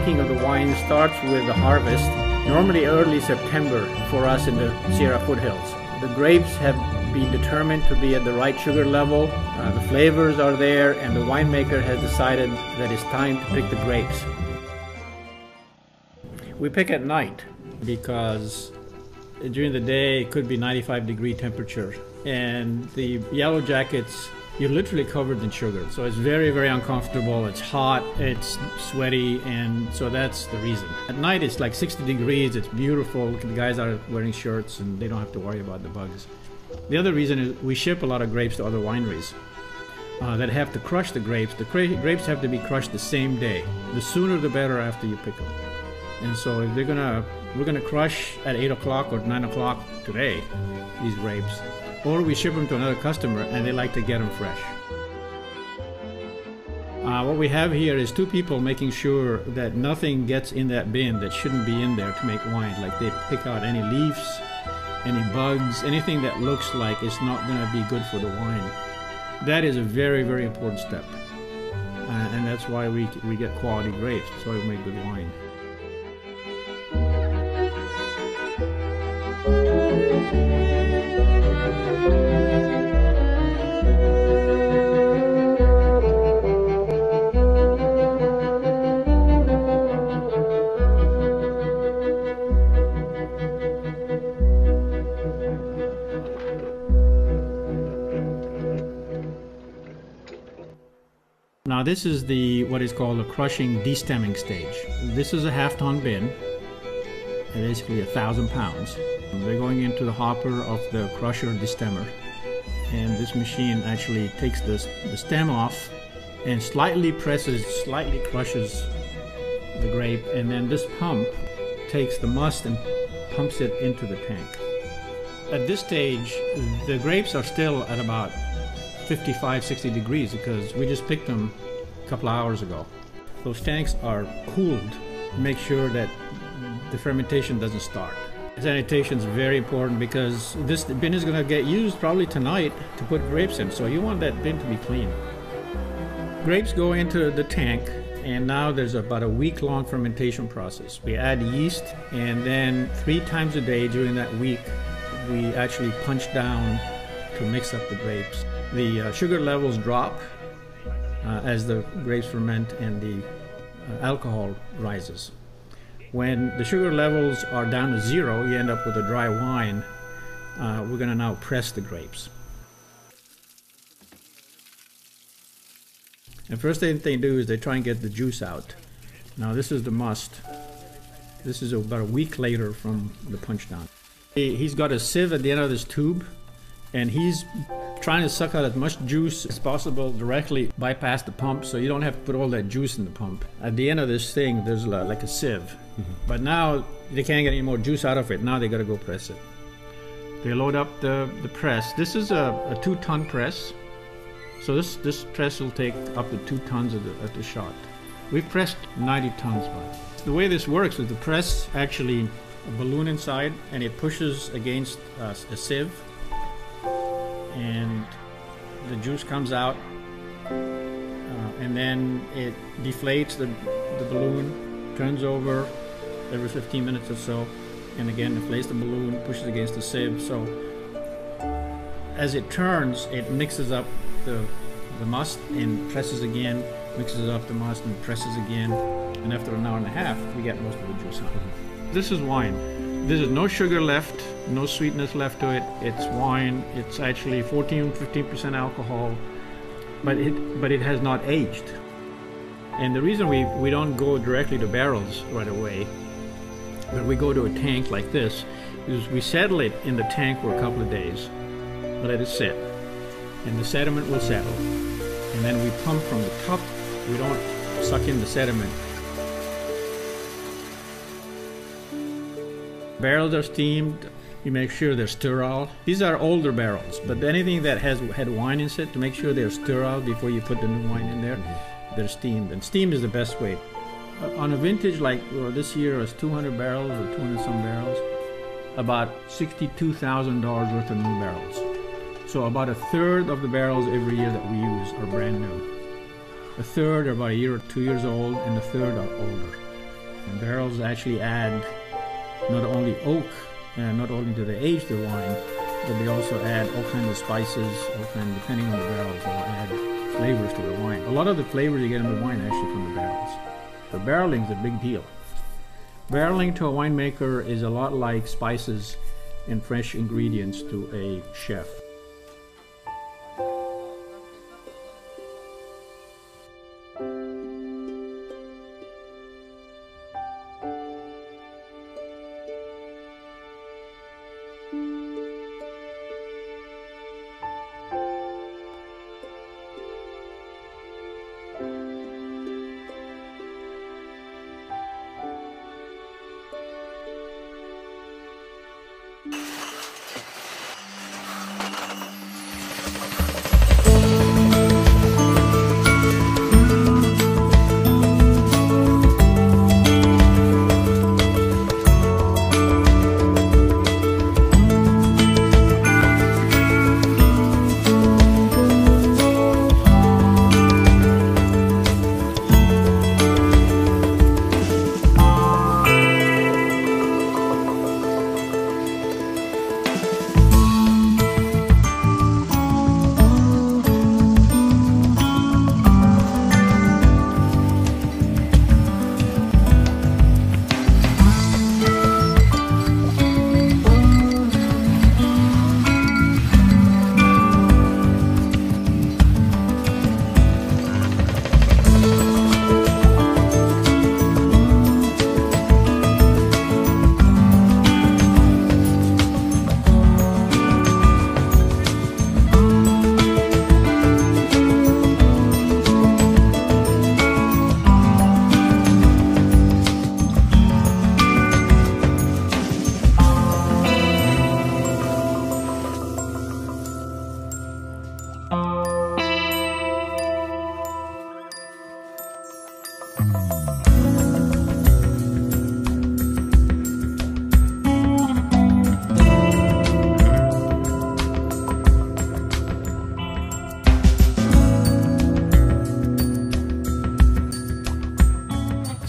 making of the wine starts with the harvest, normally early September for us in the Sierra foothills. The grapes have been determined to be at the right sugar level, uh, the flavors are there, and the winemaker has decided that it's time to pick the grapes. We pick at night because during the day it could be 95 degree temperature, and the yellow jackets you're literally covered in sugar. So it's very, very uncomfortable. It's hot, it's sweaty, and so that's the reason. At night it's like 60 degrees, it's beautiful. The guys are wearing shirts and they don't have to worry about the bugs. The other reason is we ship a lot of grapes to other wineries uh, that have to crush the grapes. The grapes have to be crushed the same day. The sooner the better after you pick them. And so if they're gonna, we're gonna crush at 8 o'clock or 9 o'clock today, these grapes or we ship them to another customer and they like to get them fresh. Uh, what we have here is two people making sure that nothing gets in that bin that shouldn't be in there to make wine. Like they pick out any leaves, any bugs, anything that looks like it's not going to be good for the wine. That is a very, very important step. Uh, and that's why we, we get quality grapes. That's why we make good wine. This is the what is called a crushing destemming stage. This is a half ton bin, basically a thousand pounds. They're going into the hopper of the crusher destemmer. And this machine actually takes this, the stem off and slightly presses, slightly crushes the grape. And then this pump takes the must and pumps it into the tank. At this stage, the grapes are still at about 55, 60 degrees because we just picked them couple hours ago. Those tanks are cooled to make sure that the fermentation doesn't start. Sanitation is very important because this bin is going to get used probably tonight to put grapes in, so you want that bin to be clean. Grapes go into the tank, and now there's about a week long fermentation process. We add yeast, and then three times a day during that week, we actually punch down to mix up the grapes. The uh, sugar levels drop as the grapes ferment, and the uh, alcohol rises. When the sugar levels are down to zero, you end up with a dry wine. Uh, we're going to now press the grapes. And first thing they do is they try and get the juice out. Now this is the must. This is about a week later from the punch down. He's got a sieve at the end of this tube and he's trying to suck out as much juice as possible directly bypass the pump so you don't have to put all that juice in the pump. At the end of this thing, there's like a sieve. Mm-hmm. But now they can't get any more juice out of it. Now they got to go press it. They load up the, the press. This is a, a two ton press. So this, this press will take up to two tons at the, at the shot. We've pressed 90 tons. By. The way this works is the press actually a balloon inside and it pushes against uh, a sieve and the juice comes out uh, and then it deflates the, the balloon turns over every 15 minutes or so and again inflates the balloon pushes against the sieve. So as it turns it mixes up the, the must and presses again mixes up the must and presses again and after an hour and a half we get most of the juice out this is wine there's no sugar left, no sweetness left to it. It's wine. It's actually 14, 15% alcohol, but it but it has not aged. And the reason we, we don't go directly to barrels right away, but we go to a tank like this, is we settle it in the tank for a couple of days, let it sit, and the sediment will settle. And then we pump from the top. We don't suck in the sediment Barrels are steamed. You make sure they're sterile. These are older barrels, but anything that has had wine in it, to make sure they're sterile before you put the new wine in there, mm-hmm. they're steamed. And steam is the best way. Uh, on a vintage like well, this year was 200 barrels or 200 some barrels, about $62,000 worth of new barrels. So about a third of the barrels every year that we use are brand new. A third are about a year or two years old, and a third are older. And barrels actually add not only oak, uh, not only do they age the wine, but they also add all kinds of spices, all kinds, depending on the barrels, they'll add flavors to the wine. A lot of the flavors you get in the wine actually from the barrels. So barreling is a big deal. Barreling to a winemaker is a lot like spices and fresh ingredients to a chef.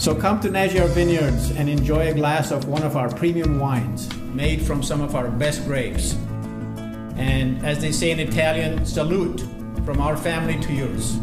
So come to Naggiar Vineyards and enjoy a glass of one of our premium wines made from some of our best grapes. And as they say in Italian, salute from our family to yours.